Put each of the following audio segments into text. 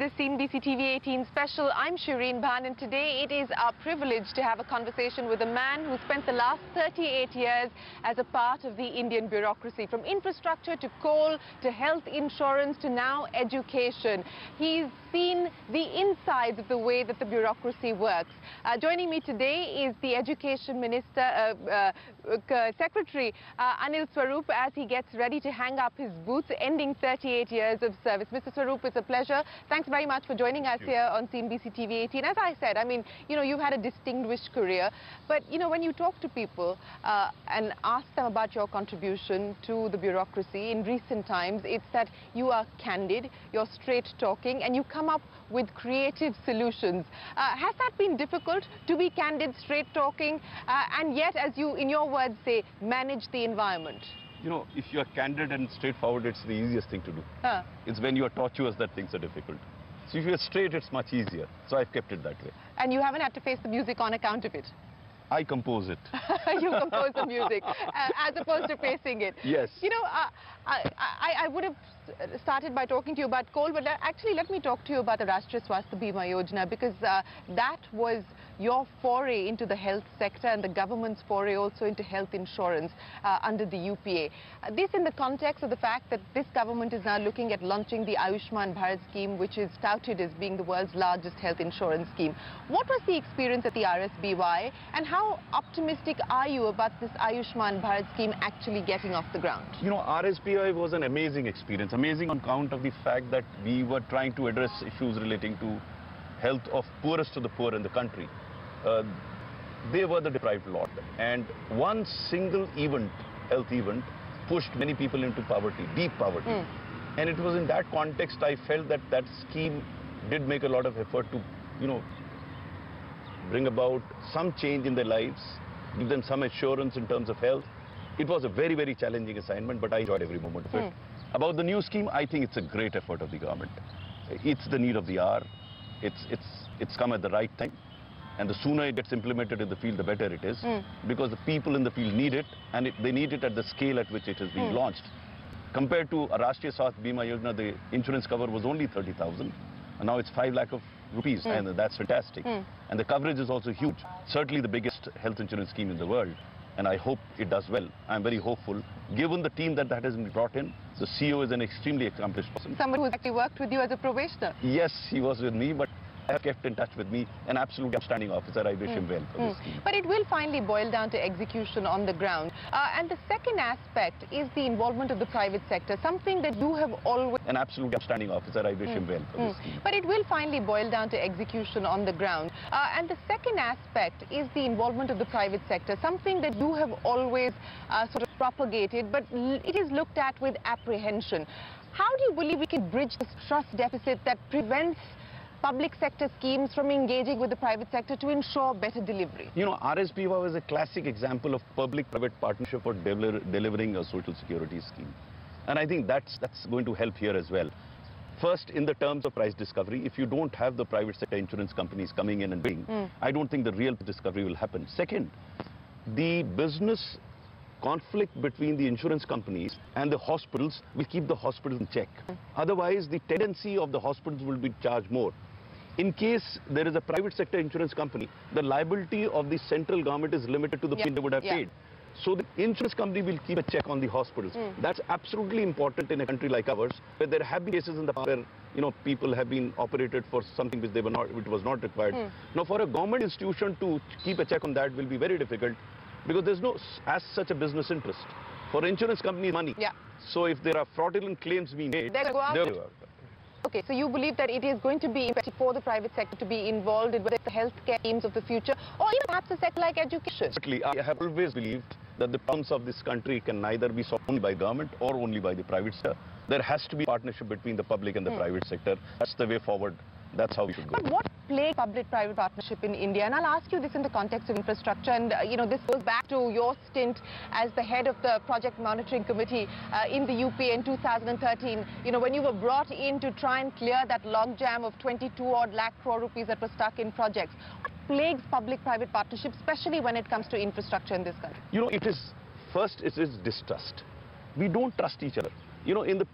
This is CNBC TV 18 special. I'm Shereen Bhan and today it is our privilege to have a conversation with a man who spent the last 38 years as a part of the Indian bureaucracy from infrastructure to coal to health insurance to now education. He's seen the insides of the way that the bureaucracy works. Uh, joining me today is the Education Minister, uh, uh, uh, Secretary uh, Anil Swarup as he gets ready to hang up his boots ending 38 years of service. Mr. Swarup, it's a pleasure. Thanks very much for joining us here on CNBC TV 18. As I said, I mean, you know, you've had a distinguished career, but, you know, when you talk to people uh, and ask them about your contribution to the bureaucracy in recent times, it's that you are candid, you're straight talking, and you come up with creative solutions. Uh, has that been difficult to be candid, straight talking, uh, and yet, as you, in your words, say, manage the environment? You know, if you are candid and straightforward, it's the easiest thing to do. Huh. It's when you are tortuous that things are difficult. So if you're straight, it's much easier. So I've kept it that way. And you haven't had to face the music on account of it. I compose it. you compose the music uh, as opposed to facing it. Yes. You know, uh, I, I, I would have started by talking to you about coal, but uh, actually let me talk to you about the Rashtriya Swasthya Bima Yojana because uh, that was your foray into the health sector and the government's foray also into health insurance uh, under the UPA. Uh, this in the context of the fact that this government is now looking at launching the Ayushman Bharat scheme, which is touted as being the world's largest health insurance scheme. What was the experience at the RSBY and how optimistic are you about this Ayushman Bharat scheme actually getting off the ground? You know, RSBY was an amazing experience. Amazing on account of the fact that we were trying to address issues relating to health of poorest of the poor in the country. Uh, they were the deprived lot. And one single event, health event, pushed many people into poverty, deep poverty. Mm. And it was in that context I felt that that scheme did make a lot of effort to, you know, bring about some change in their lives, give them some assurance in terms of health. It was a very, very challenging assignment, but I enjoyed every moment of it. About the new scheme, I think it's a great effort of the government. It's the need of the hour. It's, it's, it's come at the right time. And the sooner it gets implemented in the field, the better it is. Hmm. Because the people in the field need it, and it, they need it at the scale at which it is being hmm. launched. Compared to Rashtriya Swasthya Bima Yojana, the insurance cover was only 30,000. And now it's 5 lakh of rupees, hmm. and that's fantastic. And the coverage is also huge. Certainly the biggest health insurance scheme in the world. And I hope it does well. I'm very hopeful. Given the team that, that has been brought in, the CEO is an extremely accomplished person. Somebody who's actually worked with you as a probationer. Yes, he was with me, but have kept in touch with me. An absolute outstanding officer. I wish him well for this scheme. But it will finally boil down to execution on the ground. Uh, and the second aspect is the involvement of the private sector, something that you have always... An absolute outstanding officer. I wish him well for this. But it will finally boil down to execution on the ground. Uh, and the second aspect is the involvement of the private sector, something that you have always uh, sort of propagated, but it is looked at with apprehension. How do you believe we can bridge this trust deficit that prevents public sector schemes from engaging with the private sector to ensure better delivery? You know, RSBY was a classic example of public-private partnership for devel- delivering a social security scheme. And I think that's, that's going to help here as well. First, in the terms of price discovery, if you don't have the private sector insurance companies coming in and bidding, hmm. I don't think the real discovery will happen. Second, the business conflict between the insurance companies and the hospitals will keep the hospitals in check. Hmm. Otherwise, the tendency of the hospitals will be charged more. In case there is a private sector insurance company, the liability of the central government is limited to the Yeah, they would have yeah. paid. So the insurance company will keep a check on the hospitals. Hmm. That's absolutely important in a country like ours, where there have been cases in the past where you know people have been operated for something which they were not, which was not required. Hmm. Now, for a government institution to keep a check on that will be very difficult, because there's no as such a business interest. For insurance company, money. Yeah. So if there are fraudulent claims being made, They're gonna go they'll after go after. Okay, so you believe that it is going to be imperative for the private sector to be involved in whether the healthcare aims of the future or even perhaps a sector like education? Exactly. I have always believed that the problems of this country can neither be solved only by government or only by the private sector. There has to be partnership between the public and the hmm. private sector. That's the way forward. That's how we should go. But what plagued public-private partnership in India? And I'll ask you this in the context of infrastructure. And, uh, you know, this goes back to your stint as the head of the Project Monitoring Committee uh, in the UP in 2013. You know, when you were brought in to try and clear that logjam of 22 odd lakh crore rupees that was stuck in projects. What plagues public-private partnership, especially when it comes to infrastructure in this country? You know, it is, first it is distrust. we don't trust each other. You know, in the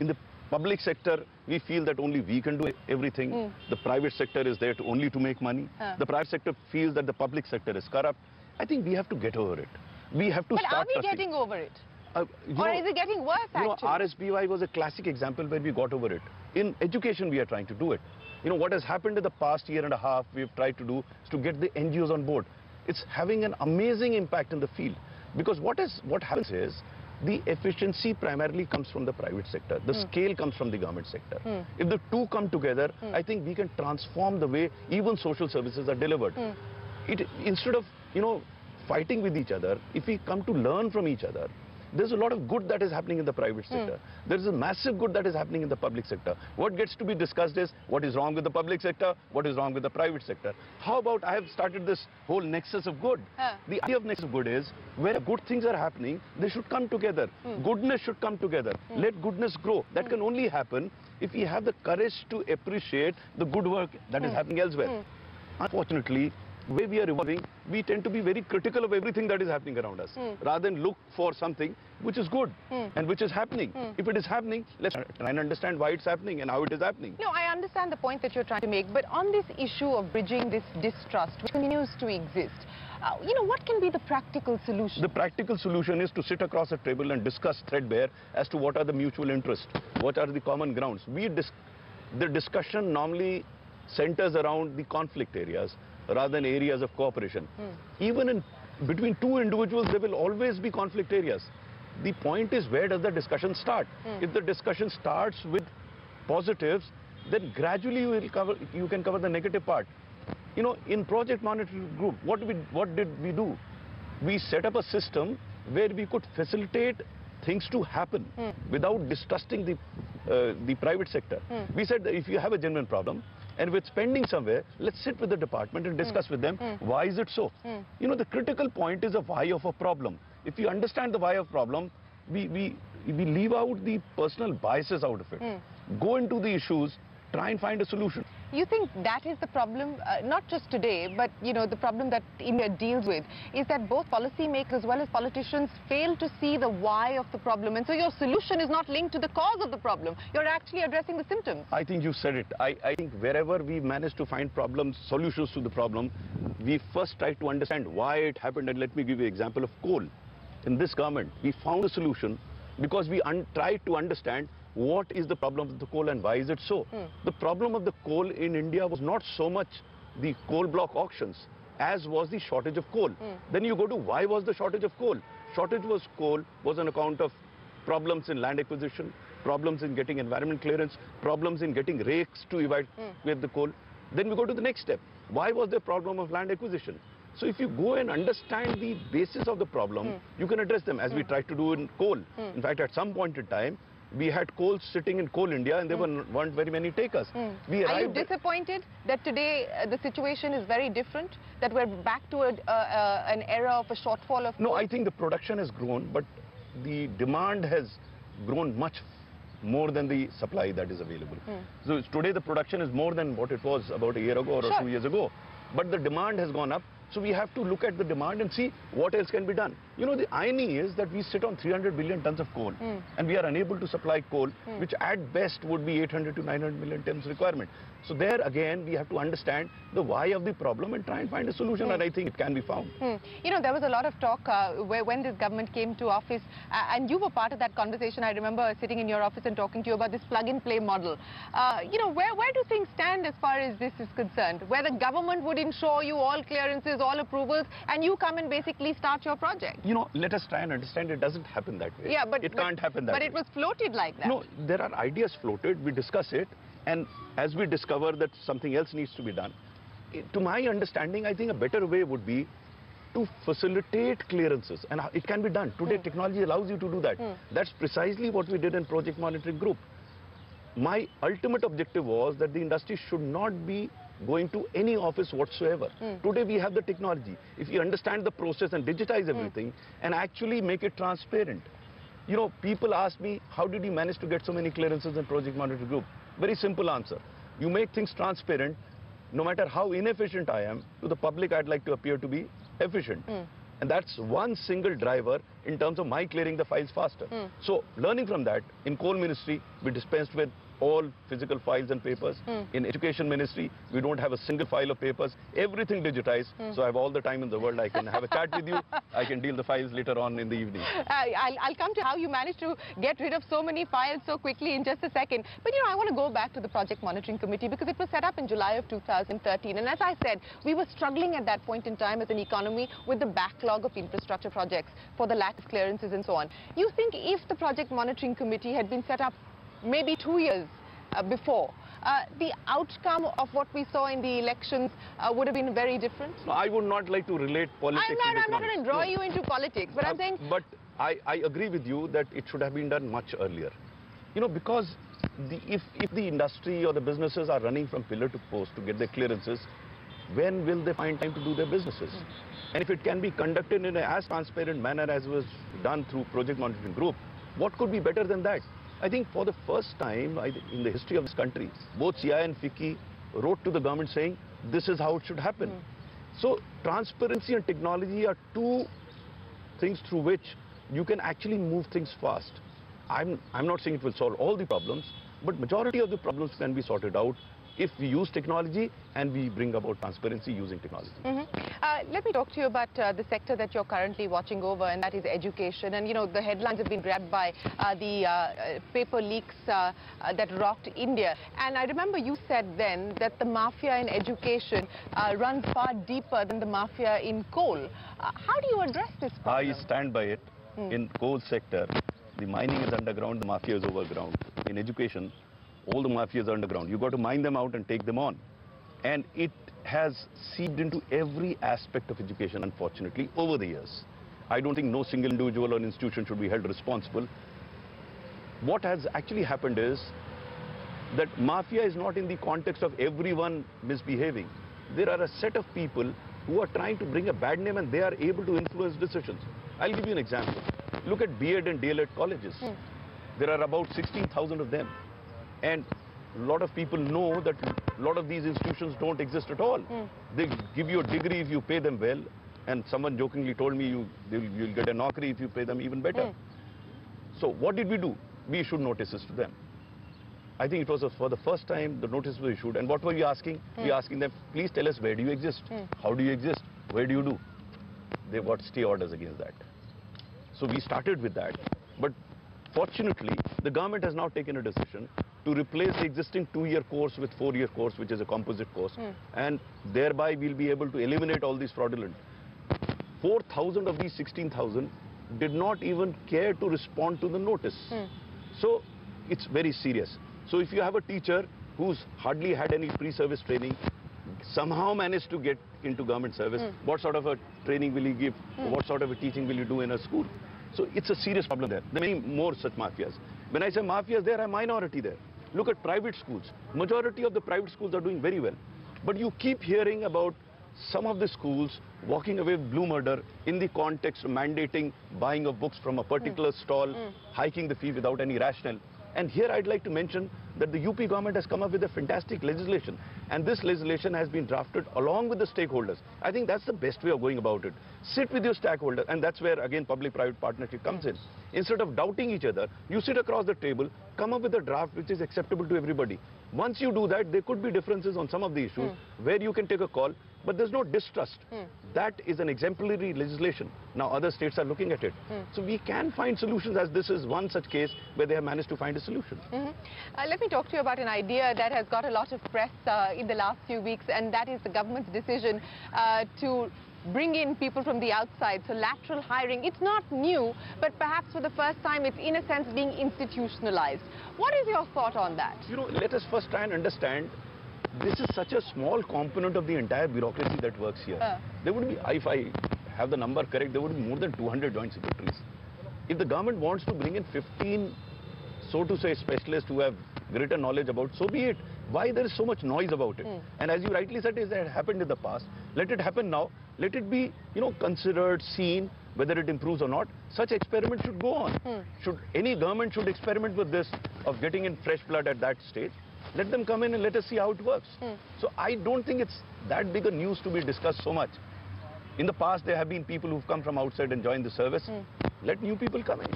in the public sector, we feel that only we can do everything. The private sector is there to only to make money. Huh. The private sector feels that the public sector is corrupt. I think we have to get over it. We have to But are we getting over it? Uh, Or know- is it getting worse, you know, actually? RSBY was a classic example where we got over it. In education, we are trying to do it. You know, what has happened in the past year and a half, we've tried to do is to get the NGOs on board. It's having an amazing impact in the field. Because what is what happens is, the efficiency primarily comes from the private sector. The hmm. scale comes from the government sector. Hmm. If the two come together, hmm. I think we can transform the way even social services are delivered. It, instead of, you know, fighting with each other, if we come to learn from each other, there's a lot of good that is happening in the private hmm. sector. There is a massive good that is happening in the public sector. What gets to be discussed is what is wrong with the public sector, what is wrong with the private sector. How about I have started this whole nexus of good. Huh. The idea of nexus of good is where good things are happening, they should come together. Hmm. Goodness should come together. Hmm. Let goodness grow. That can only happen if we have the courage to appreciate the good work that is happening elsewhere. Unfortunately, way we are evolving, we tend to be very critical of everything that is happening around us, hmm. rather than look for something which is good hmm. and which is happening. Hmm. If it is happening, let's try and understand why it's happening and how it is happening. No, I understand the point that you're trying to make, but on this issue of bridging this distrust, which continues to exist, uh, you know, what can be the practical solution? The practical solution is to sit across a table and discuss threadbare as to what are the mutual interests, what are the common grounds. We dis the discussion normally centers around the conflict areas rather than areas of cooperation. Hmm. Even in between two individuals, there will always be conflict areas. The point is where does the discussion start? Hmm. If the discussion starts with positives, then gradually you will cover you can cover the negative part. You know, in project monitoring group, what we what did we do? We set up a system where we could facilitate things to happen hmm. without distrusting the uh, the private sector. We said that if you have a genuine problem and with spending somewhere, let's sit with the department and discuss hmm. with them hmm. why is it so. Hmm. You know, the critical point is a why of a problem. If you understand the why of problem, we we we leave out the personal biases out of it. Go into the issues, try and find a solution. You think that is the problem, uh, not just today, but you know the problem that India deals with is that both policymakers as well as politicians fail to see the why of the problem, and so your solution is not linked to the cause of the problem. You're actually addressing the symptoms. I think you said it. I, I think wherever we manage to find problems, solutions to the problem, we first try to understand why it happened. And let me give you an example of coal. In this government, we found a solution because we tried to understand what is the problem of the coal and why is it so. Hmm. The problem of the coal in India was not so much the coal block auctions as was the shortage of coal. Hmm. Then you go to why was the shortage of coal? Shortage was coal was on account of problems in land acquisition, problems in getting environment clearance, problems in getting rakes to evacuate hmm. the coal. Then we go to the next step. Why was there problem of land acquisition? So if you go and understand the basis of the problem, you can address them as we tried to do in coal. In fact, at some point in time, we had coal sitting in coal India and there were, weren't very many takers. We Are you disappointed that today uh, the situation is very different? That we're back to a, uh, uh, an era of a shortfall of No, coal? I think the production has grown, but the demand has grown much more than the supply that is available. So today the production is more than what it was about a year ago or Sure. two years ago. But the demand has gone up. So we have to look at the demand and see what else can be done. You know, the irony is that we sit on 300 billion tons of coal hmm. and we are unable to supply coal, hmm. which at best would be 800 to 900 million tons requirement. So there again, we have to understand the why of the problem and try and find a solution. And I think it can be found. Hmm. You know, there was a lot of talk uh, where, when this government came to office, uh, and you were part of that conversation. I remember sitting in your office and talking to you about this plug-and-play model. Uh, you know, where, where do things stand as far as this is concerned? Where the government would ensure you all clearances, all approvals, and you come and basically start your project. You know, let us try and understand it doesn't happen that way. Yeah, but it but- can't happen that But way. But it was floated like that. No, there are ideas floated. We discuss it, and as we discover that something else needs to be done, to my understanding, I think a better way would be to facilitate clearances, and it can be done. Today, hmm. technology allows you to do that. Hmm. That's precisely what we did in Project Monitoring Group. My ultimate objective was that the industry should not be going to any office whatsoever. Hmm. Today we have the technology. If you understand the process and digitize everything and actually make it transparent. You know, people ask me, how did you manage to get so many clearances in Project Monitoring Group? Very simple answer. You make things transparent, no matter how inefficient I am, to the public I'd like to appear to be efficient. Hmm. And that's one single driver in terms of my clearing the files faster. Hmm. So learning from that, in coal ministry, we dispensed with all physical files and papers. In education ministry, we don't have a single file of papers, everything digitized. So I have all the time in the world. I can have a chat with you. I can deal the files later on in the evening. Uh, I'll, I'll come to how you managed to get rid of so many files so quickly in just a second. But you know, I want to go back to the Project Monitoring Committee because it was set up in July of 2013. And as I said, we were struggling at that point in time as an economy with the backlog of infrastructure projects for the lack of clearances and so on. You think if the Project Monitoring Committee had been set up maybe two years uh, before, uh, the outcome of what we saw in the elections uh, would have been very different? No, I would not like to relate politics I'm not, I'm not going to draw No. you into politics, but I'm Uh, saying But I, I agree with you that it should have been done much earlier. You know, because the, if, if the industry or the businesses are running from pillar to post to get their clearances, when will they find time to do their businesses? And if it can be conducted in a as transparent manner as was done through Project Monitoring Group, what could be better than that? I think for the first time in the history of this country, both CII and FICCI wrote to the government saying, this is how it should happen. Hmm. So transparency and technology are two things through which you can actually move things fast. I'm, I'm not saying it will solve all the problems, but majority of the problems can be sorted out if we use technology and we bring about transparency using technology. Mhm. Uh, let me talk to you about uh, the sector that you're currently watching over, and that is education. And you know, the headlines have been grabbed by uh, the uh, uh, paper leaks uh, uh, that rocked India. And I remember you said then that the mafia in education uh, runs far deeper than the mafia in coal. Uh, how do you address this problem? I stand by it. In coal sector, the mining is underground, the mafia is overground. In education, all the mafias are underground. You've got to mine them out and take them on. And it has seeped into every aspect of education, unfortunately, over the years. I don't think no single individual or institution should be held responsible. What has actually happened is that mafia is not in the context of everyone misbehaving. There are a set of people who are trying to bring a bad name and they are able to influence decisions. I'll give you an example. Look at B.Ed and DLED colleges. Hmm. There are about 16,000 of them. And a lot of people know that a lot of these institutions don't exist at all. Hmm. They give you a degree if you pay them well. And someone jokingly told me you, they'll- you'll get a naukri if you pay them even better. Hmm. So what did we do? We issued notices to them. I think it was a, for the first time the notice was issued. And what were we asking? Hmm. We were asking them, please tell us where do you exist? How do you exist? Where do you do? They got stay orders against that. So we started with that. But fortunately, the government has now taken a decision to replace the existing two-year course with four-year course, which is a composite course. Hmm. And thereby we'll be able to eliminate all these fraudulent. 4,000 of these 16,000 did not even care to respond to the notice. Hmm. So it's very serious. So if you have a teacher who's hardly had any pre-service training, somehow managed to get into government service, hmm. what sort of a training will he give? What sort of a teaching will you do in a school? So it's a serious problem there. There are many more such mafias. When I say mafias, there are a minority there. Look at private schools. Majority of the private schools are doing very well. But you keep hearing about some of the schools walking away with blue murder in the context of mandating buying of books from a particular mm. stall, mm. hiking the fee without any rationale. And here I'd like to mention that the UP government has come up with a fantastic legislation. And this legislation has been drafted along with the stakeholders. I think that's the best way of going about it. Sit with your stakeholders, and that's where, again, public-private partnership comes in. Instead of doubting each other, you sit across the table, come up with a draft which is acceptable to everybody. Once you do that, there could be differences on some of the issues hmm. where you can take a call, but there's no distrust. That is an exemplary legislation. Now other states are looking at it. So we can find solutions as this is one such case where they have managed to find a solution. Mhm. Uh, let me talk to you about an idea that has got a lot of press uh, in the last few weeks, and that is the government's decision uh, to bring in people from the outside, so lateral hiring. It's not new, but perhaps for the first time it's in a sense being institutionalized. What is your thought on that? You know, let us first try and understand this is such a small component of the entire bureaucracy that works here. Uh. There would be, if I have the number correct, there would be more than 200 joint secretaries. If the government wants to bring in 15, so to say, specialists who have greater knowledge about, so be it. Why there is so much noise about it? And as you rightly said, is that it happened in the past. Let it happen now. Let it be, you know, considered, seen, whether it improves or not. Such experiments should go on. Should any government should experiment with this of getting in fresh blood at that stage. Let them come in and let us see how it works. Hmm. So I don't think it's that big a news to be discussed so much. In the past, there have been people who've come from outside and joined the service. Hmm. Let new people come in.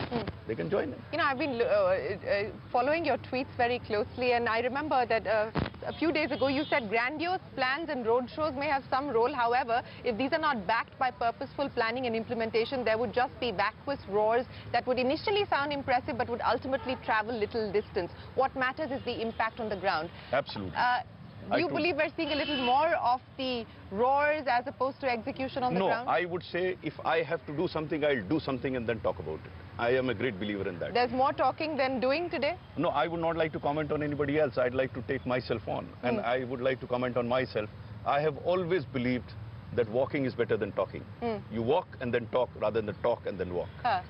They can join in. You know, I've been uh, uh, following your tweets very closely, and I remember that uh, a few days ago you said grandiose plans and roadshows may have some role. However, if these are not backed by purposeful planning and implementation, there would just be vacuous roars that would initially sound impressive but would ultimately travel little distance. What matters is the impact on the ground. Absolutely. Do you believe we're seeing a little more of the roars as opposed to execution on the no, ground? I would say if I have to do something, I'll do something and then talk about it. I am a great believer in that. There's more talking than doing today? No, I would not like to comment on anybody else. I'd like to take myself on. And Hmm. I would like to comment on myself. I have always believed that walking is better than talking. Hmm. You walk and then talk rather than talk and then walk. Uh,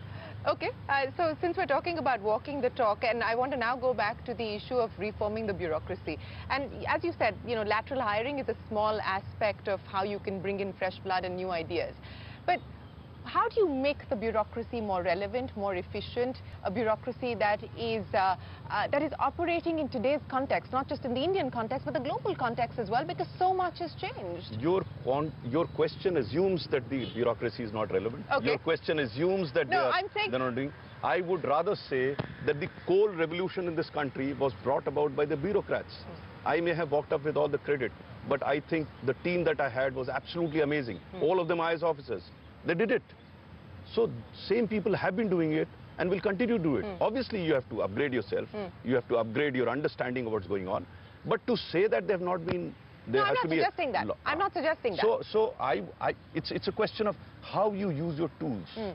okay, uh, so since we're talking about walking the talk, and I want to now go back to the issue of reforming the bureaucracy. And as you said, you know, lateral hiring is a small aspect of how you can bring in fresh blood and new ideas. But how do you make the bureaucracy more relevant, more efficient, a bureaucracy that is, uh, uh, that is operating in today's context, not just in the Indian context, but the global context as well, because so much has changed. Your, your question assumes that the bureaucracy is not relevant. Okay. Your question assumes that No, they are, I'm saying- they're not doing. I would rather say that the coal revolution in this country was brought about by the bureaucrats. I may have walked up with all the credit, but I think the team that I had was absolutely amazing. All of them IS officers. They did it. So same people have been doing it and will continue to do it. Hmm. Obviously, you have to upgrade yourself. Hmm. You have to upgrade your understanding of what's going on. But to say that they have not been, there No, I'm not to be a suggesting that. I'm not suggesting that. So, so I, I, it's, it's a question of how you use your tools. Hmm.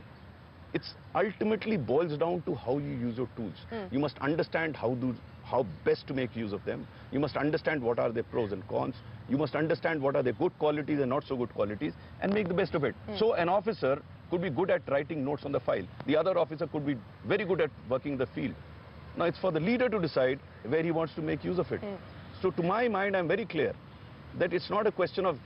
It's ultimately boils down to how you use your tools. You must understand how do, how best to make use of them. You must understand what are their pros and cons. You must understand what are their good qualities and not so good qualities and make the best of it. Hmm. So an officer could be good at writing notes on the file. The other officer could be very good at working the field. Now it's for the leader to decide where he wants to make use of it. Hmm. So to my mind, I'm very clear that it's not a question of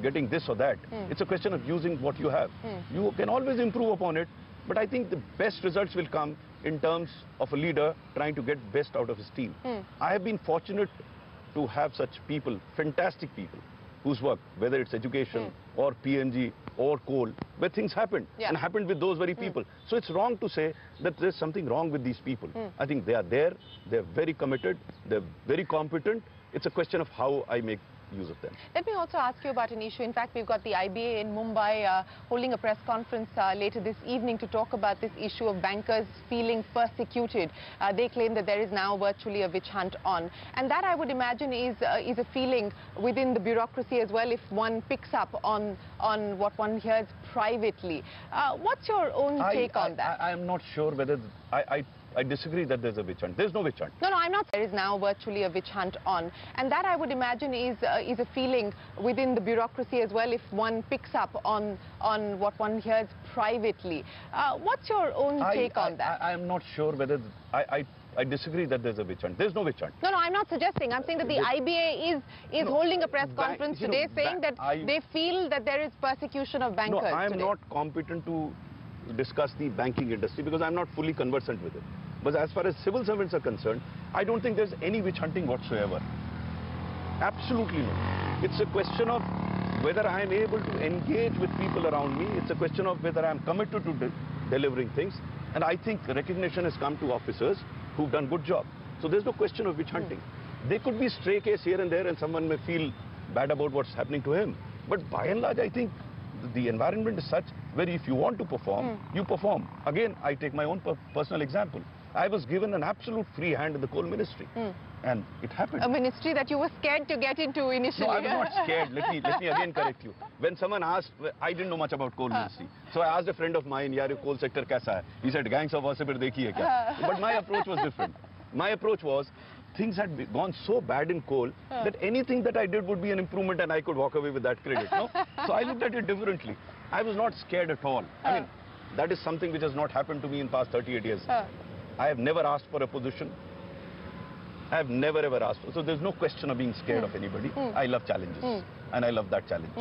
getting this or that. Hmm. It's a question of using what you have. You can always improve upon it, but I think the best results will come in terms of a leader trying to get best out of his team. Hmm. I have been fortunate to have such people, fantastic people, whose work, whether it's education hmm. or PMG or coal, where things happened Yeah. and happened with those very hmm. people. So it's wrong to say that there's something wrong with these people. I think they are there, they're very committed, they're very competent. It's a question of how I make use of them. Let me also ask you about an issue. In fact, we've got the IBA in Mumbai uh, holding a press conference uh, later this evening to talk about this issue of bankers feeling persecuted. Uh, they claim that there is now virtually a witch hunt on. And that, I would imagine, is, uh, is a feeling within the bureaucracy as well if one picks up on, on what one hears privately. Uh, what's your own take I, on that? I, I am not sure whether, I, I, I disagree that there's a witch hunt. There's no witch hunt. No, no, I'm not. There is now virtually a witch hunt on, and that I would imagine is uh, is a feeling within the bureaucracy as well. If one picks up on on what one hears privately, uh, what's your own I, take I, on that? I, am not sure whether, I, I, I disagree that there's a witch hunt. There's no witch hunt. no, no, I'm not suggesting. I'm saying that the IBA is is No, holding a press bank- conference you know, today saying that I- they feel that there is persecution of bankers No, I am today. not competent to discuss the banking industry because I'm not fully conversant with it. But as far as civil servants are concerned, I don't think there's any witch hunting whatsoever. Absolutely no. It's a question of whether I am able to engage with people around me. It's a question of whether I'm committed to de- delivering things. And I think recognition has come to officers who've done good job. So there's no question of witch hmm. hunting. There could be stray case here and there and someone may feel bad about what's happening to him. But by and large, I think the environment is such where if you want to perform, hmm. you perform. Again, I take my own per- personal example. I was given an absolute free hand in the coal ministry. Hmm. And it happened. a ministry that you were scared to get into initially. No, I was not scared. Let me, let me again correct you. When someone asked, I didn't know much about coal ministry. So I asked a friend of mine, yaar, coal sector kaisa hai? He said, gangs of Wasseypur dekhi hai kya? But my approach was different. My approach was, things had gone so bad in coal that anything that I did would be an improvement and I could walk away with that credit. No? so I looked at it differently. I was not scared at all. I mean, that is something which has not happened to me in past 38 years. Huh. I have never asked for a position. I have never ever asked for. So there's no question of being scared hmm. of anybody. Hmm. I love challenges. Hmm. And I love that challenge.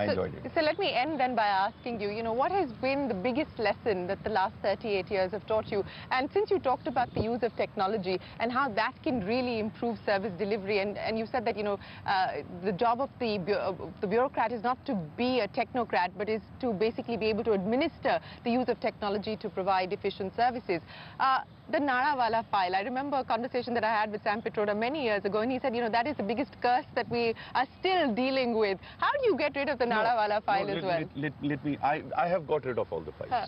I so, enjoyed it. So let me end then by asking you, you know, what has been the biggest lesson that the last 38 years have taught you? And since you talked about the use of technology and how that can really improve service delivery, and, and you said that, you know, uh, the job of the, bu uh, the bureaucrat is not to be a technocrat, but is to basically be able to administer the use of technology to provide efficient services. Uh, the Nadawala file, I remember a conversation that I had with Sam Pitroda many years ago, and he said, you know, that is the biggest curse that we are still dealing with. How do you get rid of the Nadawala file no, as let, well? Let, let, let me, I, I have got rid of all the files. Huh.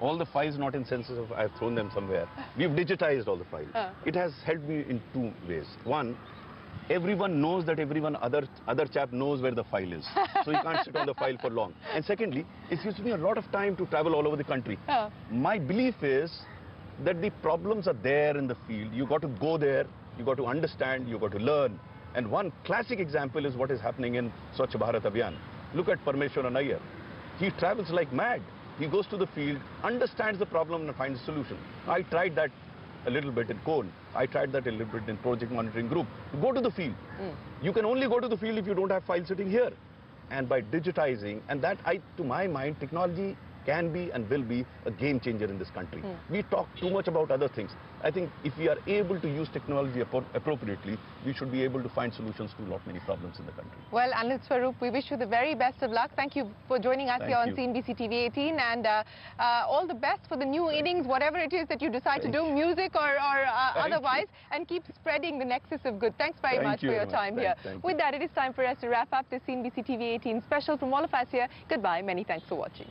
All the files not in senses of I've thrown them somewhere. We've digitized all the files. Huh. It has helped me in two ways. One, everyone knows that everyone other other chap knows where the file is. so you can't sit on the file for long. And secondly, it gives me a lot of time to travel all over the country. My belief is that the problems are there in the field. You got to go there, you got to understand, you got to learn. And one classic example is what is happening in Swachh Bharat Abhiyan. Look at Parameswaran Iyer. He travels like mad. He goes to the field, understands the problem and finds a solution. I tried that a little bit in coal. I tried that a little bit in project monitoring group. Go to the field. Hmm. You can only go to the field if you don't have files sitting here. And by digitizing, and that, I, to my mind, technology can be and will be a game changer in this country. We talk too much about other things. I think if we are able to use technology appropriately, we should be able to find solutions to a lot many problems in the country. Well, Anil Swarup, we wish you the very best of luck. Thank you for joining us Thank here on. CNBC TV 18 and uh, uh, all the best for the new innings, whatever it is that you decide Thank to do, music or, or uh, Thank you. otherwise, and keep spreading the nexus of good. Thanks very Thank much you for your time Thank- here. thank you. With that, it is time for us to wrap up this CNBC TV 18 special from all of us here. Goodbye. Many thanks for watching.